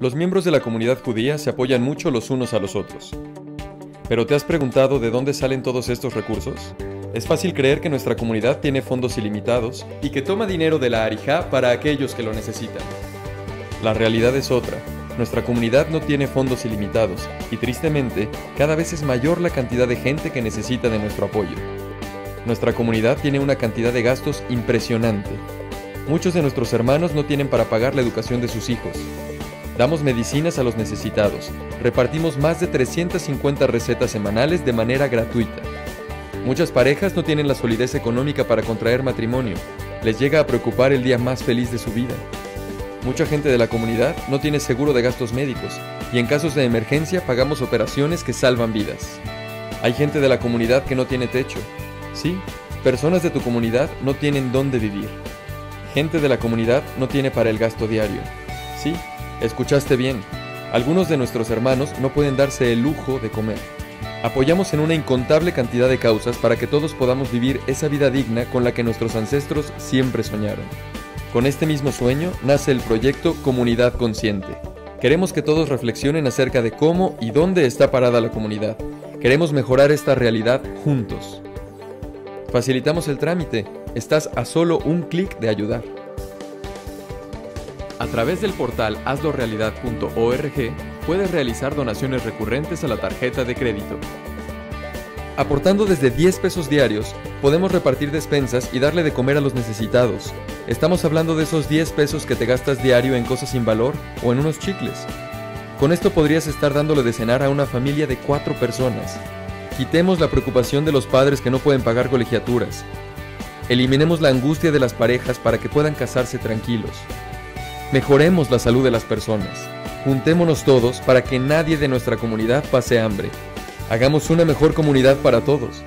Los miembros de la comunidad judía se apoyan mucho los unos a los otros. ¿Pero te has preguntado de dónde salen todos estos recursos? Es fácil creer que nuestra comunidad tiene fondos ilimitados y que toma dinero de la Arijá para aquellos que lo necesitan. La realidad es otra. Nuestra comunidad no tiene fondos ilimitados y tristemente cada vez es mayor la cantidad de gente que necesita de nuestro apoyo. Nuestra comunidad tiene una cantidad de gastos impresionante. Muchos de nuestros hermanos no tienen para pagar la educación de sus hijos. Damos medicinas a los necesitados. Repartimos más de 350 recetas semanales de manera gratuita. Muchas parejas no tienen la solidez económica para contraer matrimonio. Les llega a preocupar el día más feliz de su vida. Mucha gente de la comunidad no tiene seguro de gastos médicos y en casos de emergencia pagamos operaciones que salvan vidas. Hay gente de la comunidad que no tiene techo. Sí, personas de tu comunidad no tienen dónde vivir. Gente de la comunidad no tiene para el gasto diario. Sí, escuchaste bien. Algunos de nuestros hermanos no pueden darse el lujo de comer. Apoyamos en una incontable cantidad de causas para que todos podamos vivir esa vida digna con la que nuestros ancestros siempre soñaron. Con este mismo sueño nace el proyecto Comunidad Consciente. Queremos que todos reflexionen acerca de cómo y dónde está parada la comunidad. Queremos mejorar esta realidad juntos. Facilitamos el trámite. Estás a solo un clic de ayudar. A través del portal hazlorealidad.org puedes realizar donaciones recurrentes a la tarjeta de crédito. Aportando desde 10 pesos diarios, podemos repartir despensas y darle de comer a los necesitados. Estamos hablando de esos 10 pesos que te gastas diario en cosas sin valor o en unos chicles. Con esto podrías estar dándole de cenar a una familia de 4 personas. Quitemos la preocupación de los padres que no pueden pagar colegiaturas. Eliminemos la angustia de las parejas para que puedan casarse tranquilos. Mejoremos la salud de las personas. Juntémonos todos para que nadie de nuestra comunidad pase hambre. Hagamos una mejor comunidad para todos.